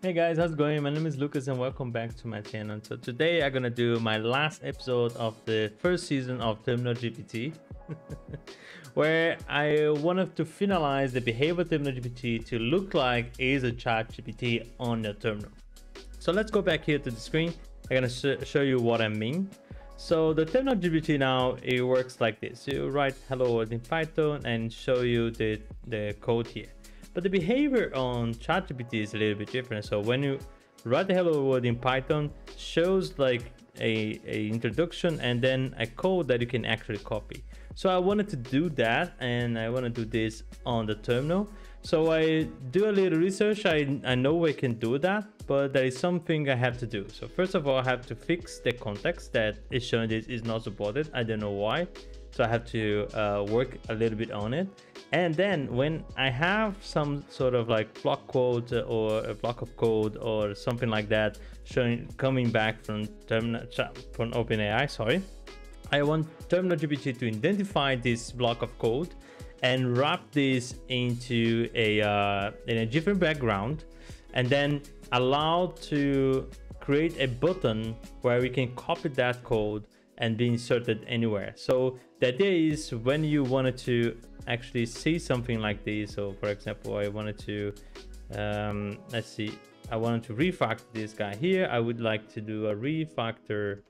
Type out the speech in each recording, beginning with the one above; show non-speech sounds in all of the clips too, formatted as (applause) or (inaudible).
Hey guys, how's it going? My name is Lucas and welcome back to my channel. So today I'm gonna do my last episode of the first season of Terminal GPT, (laughs) where I wanted to finalize the behavior of Terminal GPT to look like is a chat GPT on your terminal. So let's go back here to the screen. I'm gonna sh show you what I mean. So the Terminal GPT now, it works like this. You write hello world in Python and show you the, the code here. But the behavior on ChatGPT is a little bit different. So when you write the hello world in Python, shows like a, a introduction and then a code that you can actually copy. So I wanted to do that and I want to do this on the terminal. So I do a little research. I, I know I can do that, but there is something I have to do. So first of all, I have to fix the context that is showing this is not supported. I don't know why. So I have to uh, work a little bit on it. And then when I have some sort of like block quote or a block of code or something like that showing coming back from terminal from OpenAI, sorry, I want Terminal GPT to identify this block of code and wrap this into a uh, in a different background, and then allow to create a button where we can copy that code and be inserted anywhere. So the idea is when you wanted to actually see something like this. So for example, I wanted to, um, let's see, I wanted to refactor this guy here. I would like to do a refactor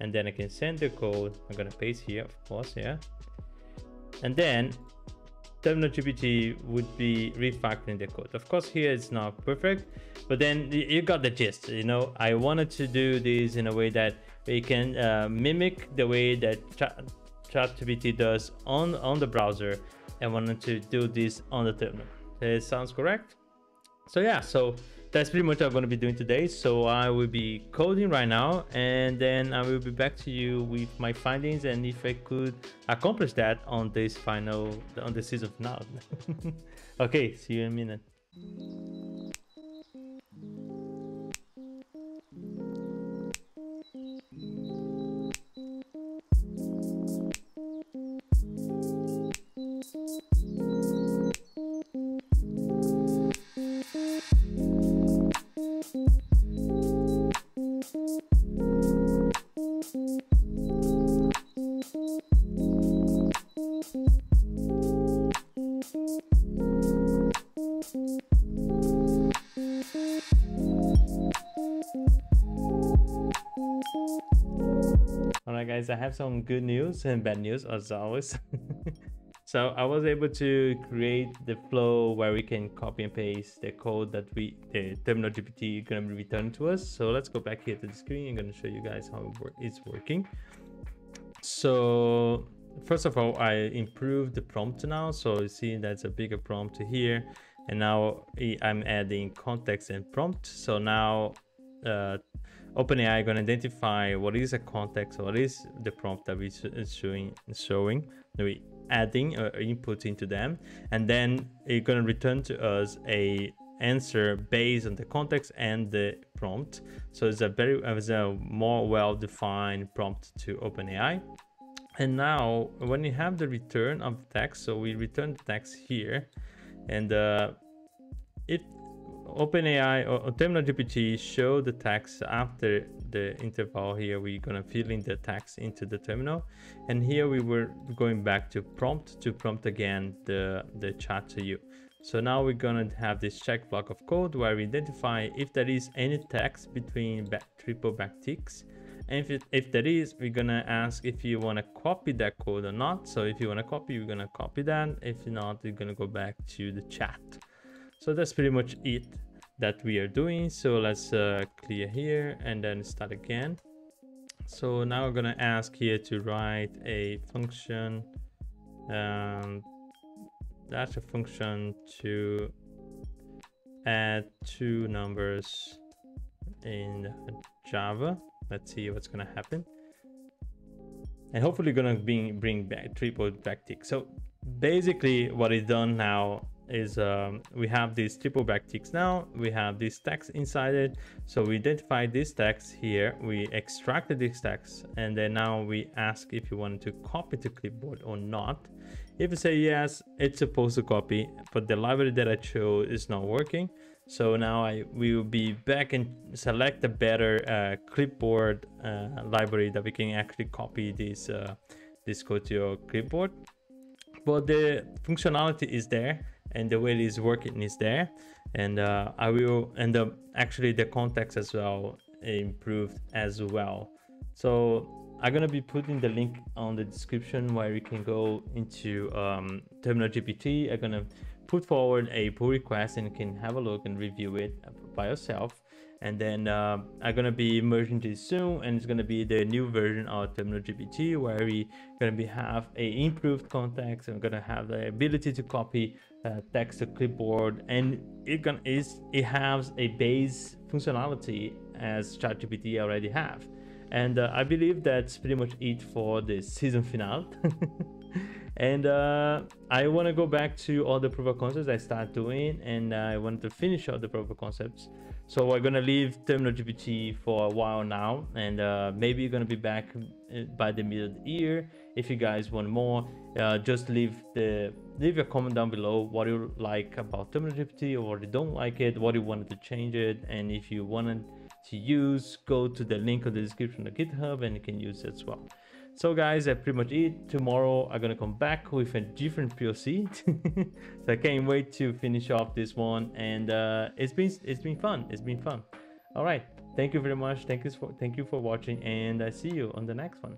and then I can send the code. I'm gonna paste here, of course, yeah. And then Terminal GPT would be refactoring the code. Of course, here it's not perfect, but then you got the gist. You know, I wanted to do this in a way that we can uh, mimic the way that ChatGPT does on on the browser and wanted to do this on the terminal. It sounds correct? So yeah, so that's pretty much what I'm going to be doing today. So I will be coding right now and then I will be back to you with my findings and if I could accomplish that on this final, on the season now. (laughs) okay, see you in a minute. Alright guys, I have some good news and bad news as always. (laughs) so I was able to create the flow where we can copy and paste the code that we the terminal GPT is gonna be returned to us. So let's go back here to the screen. I'm gonna show you guys how it's working. So first of all, I improved the prompt now. So you see that's a bigger prompt here. And now I'm adding context and prompt. So now uh, OpenAI going to identify what is a context, what is the prompt that we is showing, showing, we adding uh, input into them, and then it's going to return to us a answer based on the context and the prompt. So it's a very it's a more well-defined prompt to OpenAI. And now when you have the return of the text, so we return the text here, and uh, it OpenAI or Terminal GPT show the text after the interval here. We're gonna fill in the text into the terminal. And here we were going back to prompt to prompt again the, the chat to you. So now we're gonna have this check block of code where we identify if there is any text between back, triple backticks. And if, it, if there is, we're gonna ask if you wanna copy that code or not. So if you wanna copy, we're gonna copy that. If not, we're gonna go back to the chat. So that's pretty much it that we are doing. So let's uh, clear here and then start again. So now we're gonna ask here to write a function. Um, that's a function to add two numbers in Java. Let's see what's gonna happen. And hopefully gonna bring, bring back triple backtick. So basically what is done now is um, we have these triple backticks now. We have this text inside it. So we identify this text here. We extracted this text and then now we ask if you want to copy to clipboard or not. If you say yes it's supposed to copy but the library that i chose is not working. So now I will be back and select a better uh, clipboard uh, library that we can actually copy this uh, this code to your clipboard. But the functionality is there and the way it is working is there. And uh, I will end up actually the context as well improved as well. So I'm gonna be putting the link on the description where you can go into um, Terminal GPT. I'm gonna put forward a pull request and you can have a look and review it by yourself. And then uh, I'm gonna be merging this soon, and it's gonna be the new version of Terminal GPT where we gonna be have a improved context. and we're gonna have the ability to copy text to clipboard, and it gonna is it has a base functionality as ChatGPT already have. And uh, I believe that's pretty much it for the season finale. (laughs) and uh, I want to go back to all the proof of concepts I start doing, and I want to finish all the proof of concepts. So we're gonna leave Terminal GPT for a while now, and uh, maybe you're gonna be back uh, by the middle of the year. If you guys want more, uh, just leave the leave your comment down below what you like about Terminal GPT or what you don't like it, what you wanted to change it, and if you wanted to use, go to the link in the description of GitHub and you can use it as well. So guys, that's pretty much it. Tomorrow I'm gonna come back with a different POC. (laughs) so I can't wait to finish off this one. And uh, it's been it's been fun. It's been fun. All right. Thank you very much. Thank you for thank you for watching, and I see you on the next one.